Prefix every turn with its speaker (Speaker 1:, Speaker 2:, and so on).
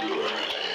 Speaker 1: Música